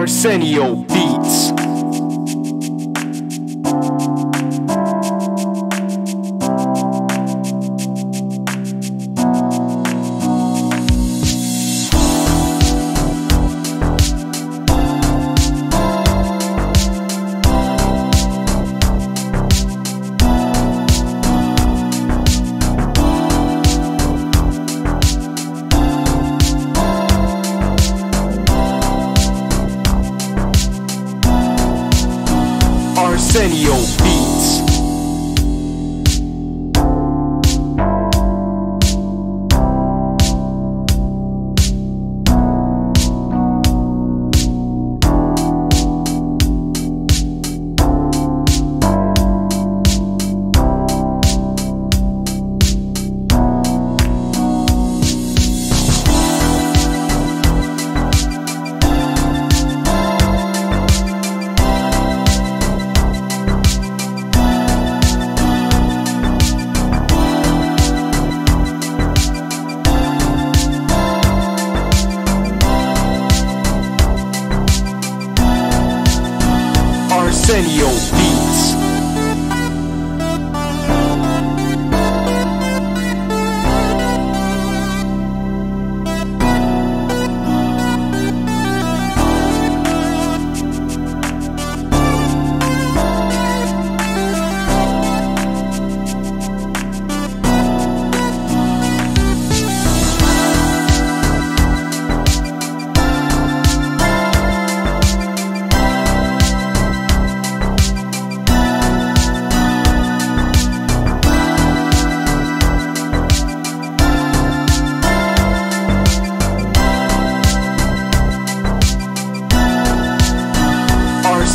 Arsenio Beats. Arsenio Beats. Arsenio Beats.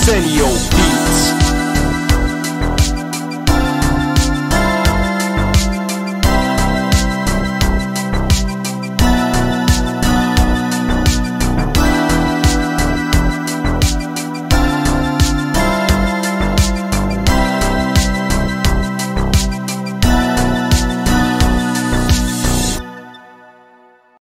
Arsenio